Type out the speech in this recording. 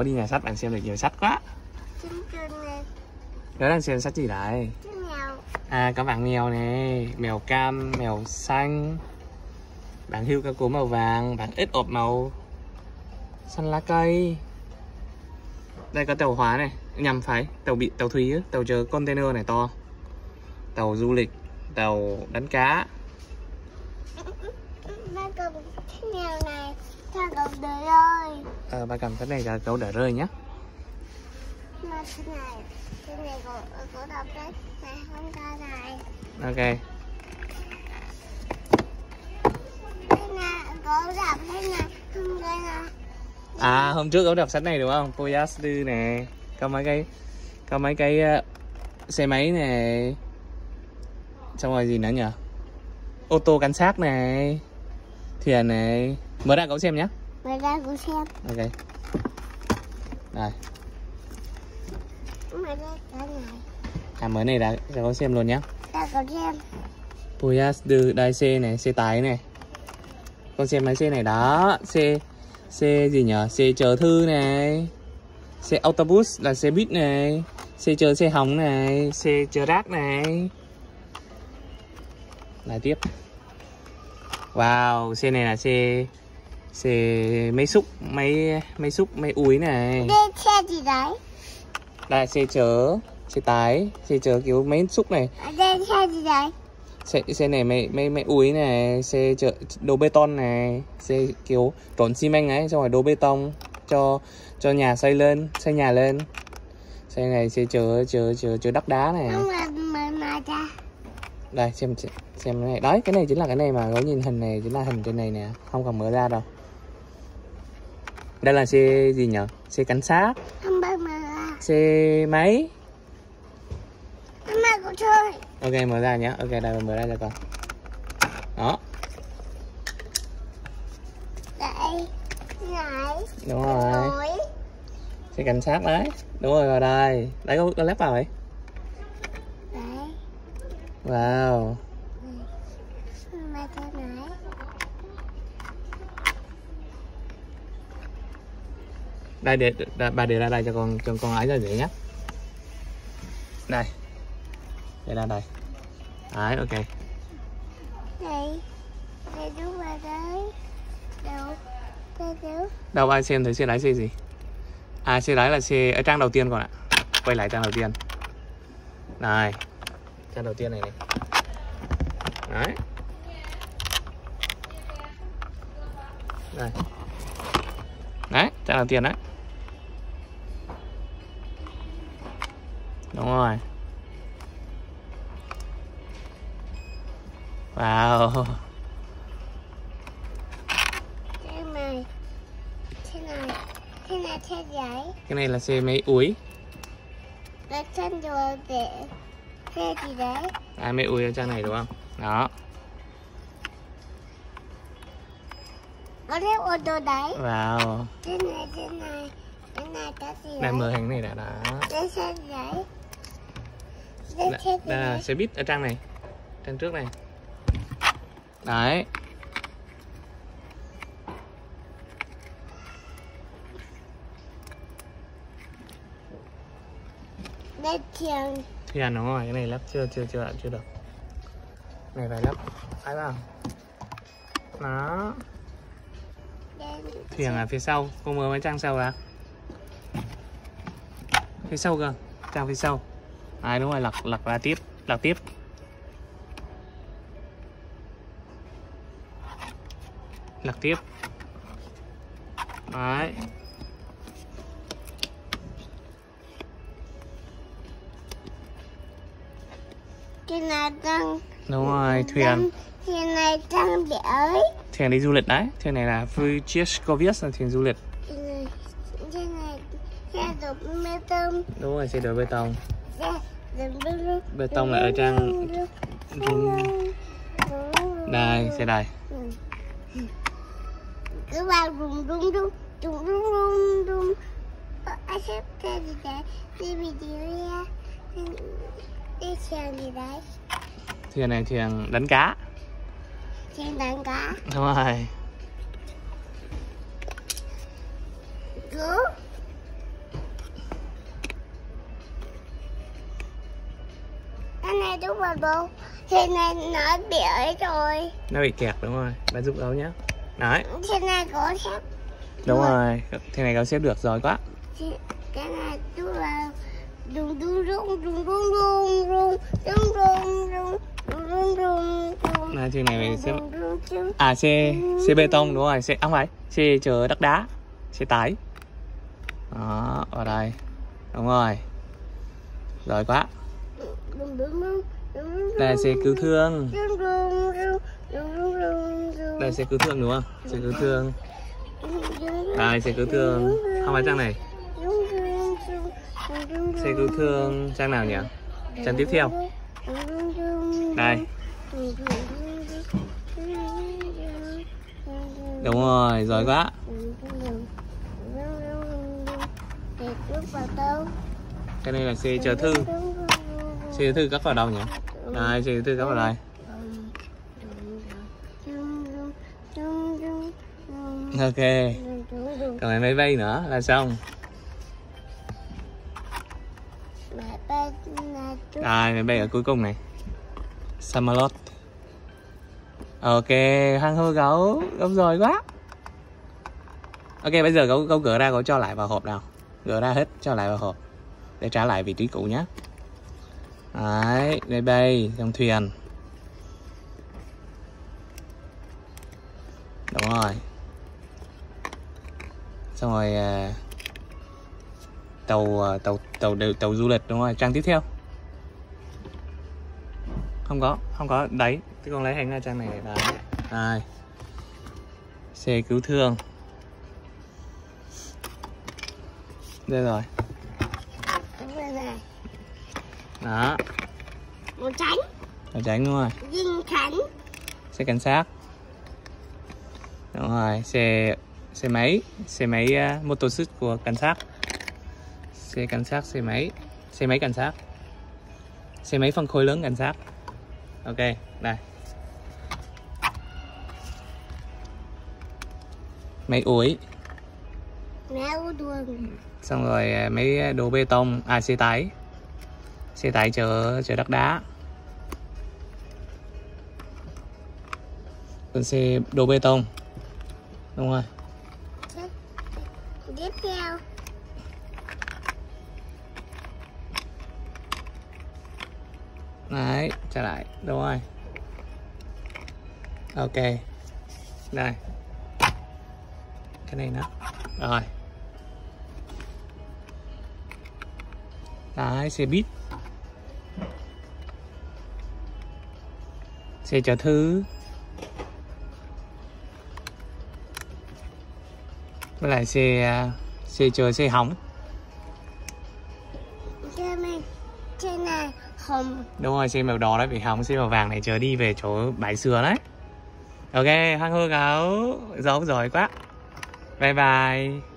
Có đi nhà sách bạn xem được nhiều sách quá. Đó đang xem sách gì đấy À có bảng mèo này Mèo cam, mèo xanh. Bảng hưu ca cố màu vàng Bảng ếch ộp màu Xanh lá cây. Đây có tàu hóa này. Nhằm phải Tàu bị tàu thủy Tàu chở container này to. Tàu du lịch Tàu đánh cá. Cầm cái mèo này cho cậu đời ơi. à, Ba cầm cái này là cậu đỡ rơi nhé Mà cái này, cái này cậu, cậu đọc đấy, này không ra này. Ok Cái này, cậu đọc thế này, không ra này. À hôm trước cậu đọc sách này đúng không? Poyasdu nè Có mấy cái Có mấy cái ờ, xe máy này Xong rồi gì nữa nhỉ? Ô tô cảnh sát này Thuyền này Mở ra cậu xem nhé. Mày ra cậu xem, Ok. Đây. Mày ra cái này, À mới này đã cho cậu xem luôn nhé. Ra cậu xem. Poyasdu Đây xe này Xe tải này. Con xem mấy xe này đó. Xe Xe gì nhỉ? Xe chở thư này. Xe autobus là xe buýt này. Xe chở xe hỏng này. Xe chở rác này. Lại tiếp. Wow, xe này là xe xe máy xúc, máy máy xúc, máy úi này. Đây xe gì đấy? Đây là xe chở, xe tải, xe chở kiểu máy xúc này. Đây xe gì đấy? Xe xe này máy máy máy úi này, xe chở đổ bê tông này, xe kiểu trộn xi măng ấy, xong rồi đổ bê tông cho cho nhà xây lên, xây nhà lên. Xe này xe chở chở chở chở đất đá này. Đây xem xem cái này. Đấy, cái này chính là cái này mà có nhìn hình này chính là hình trên này nè, không cần mở ra đâu. Đây là xe gì nhỉ? Xe cảnh sát, xe máy. Chơi. Ok mở ra nhé. Ok đây mở ra cho con. Đó, Đây. Này. đúng rồi. Xe cảnh sát đấy. Đúng rồi vào đây. Đấy có, có lép vào. Đấy. Wow. Đây để, bà để ra đây cho con cho con ấy ra dễ nhé. Đây. Để ra đây. Đấy ok. Đúng đấy. Đâu. Ai xem thấy xe lái xe gì? À xe lái là xe ở trang đầu tiên con ạ. Quay lại trang đầu tiên. Này. Trang đầu tiên này này. Đấy. Đây. Đấy, trang đầu tiên đấy. Rồi. Wow. Thế này. Thế này. Thế này thế giấy. Cái này là xe máy úi. Để chân đồ để. Thế gì đấy? À máy úi ở trang này đúng không? Đó. Có đeo ô tô đấy. Wow. Thế này thế này. Thế này cái gì đấy? Mở hình này đã đã. Đây xe gì đấy? Đây Đây, là xe buýt ở trang này. Trang trước này. Đấy. Đây thuyền. Thuyền đúng rồi, cái này lắp chưa chưa chưa chưa được. Này phải lắp phải vào. Đây thuyền ở phía sau, cô mấy trang sau ra. Phía sau cơ, trang phía sau. Đấy đúng rồi, lật lật ra tiếp, lật tiếp. Lật tiếp. Đấy. cái này đang Đúng rồi, thuyền. thuyền này đang bị ấy. Thuyền đi du lịch đấy. Thuyền này là Vycheskovets là thuyền du lịch. Cái này xe đục bê tông. Đúng rồi, xe đổ bê tông. Bê tông. Là ở trang đây, xe đây. cứ vào rung rung rung rung rung rung rung ai xếp xe gì đấy đi bị đi đi xe gì đấy Thuyền này thuyền đánh cá. xe đánh cá Đúng rồi. cứu này đúng rồi bố Xe này nó bị ấy rồi nó bị kẹt đúng rồi bạn giúp gấu nhá đấy Xe này có xếp đúng rồi thế này gấu xếp được rồi quá Cái này là Đùng đùng đùng đùng đùng đùng đùng đùng đùng đùng đùng đùng đùng đùng này thế này mình xếp à xe xe bê tông đúng rồi xe à, không phải xe chở đất đá xe tải đó vào đây đúng rồi rồi quá là xe cứu thương. Đây là xe cứu thương, đúng không? Xe cứu thương. Đây xe cứu thương. Không phải trang này. Xe cứu thương, trang nào nhỉ? Trang tiếp theo. Đây. Đúng rồi, giỏi quá. Cái này là xe chờ thư chở thư cất vào đâu nhỉ? Xe chở thư cất vào đây. Ok. Còn lại máy bay nữa là xong. Đây máy bay ở cuối cùng này. Samalot. Ok hăng hư gấu gấu rồi quá. Ok bây giờ gấu gấu gỡ ra gấu cho lại vào hộp nào. Gỡ ra hết cho lại vào hộp. Để trả lại vị trí cũ nhé đấy máy bay trong thuyền. Đúng rồi. Xong rồi à, à, tàu tàu tàu tàu, tàu du lịch đúng rồi. Trang tiếp theo. Không có không có. Đấy tôi con lấy hàng ra trang này đấy đây. Xe cứu thương. Đây rồi đó. Một tránh màu trắng đúng rồi. Dinh khánh xe cảnh sát. Đúng rồi xe xe máy xe máy uh, mô tô xích của cảnh sát. Xe cảnh sát xe máy xe máy cảnh sát. Xe máy phân khối lớn cảnh sát. Ok đây. Máy ủi. U đường. Xong rồi à, mấy đồ bê tông à xe tải xe tải chở chở đất đá. Còn xe đồ bê tông. Đúng rồi. Tiếp theo. Đấy trở lại. Đúng rồi. Ok. Đây. Cái này nữa. Rồi. Đấy xe buýt xe chở thư với lại xe à, xe chờ xe hỏng. Này này hồng đúng rồi xe màu đỏ đấy bị hỏng. Xe màu vàng này chờ đi về chỗ bãi sửa đấy. Ok hăng hương gấu giấu giỏi quá. Bye bye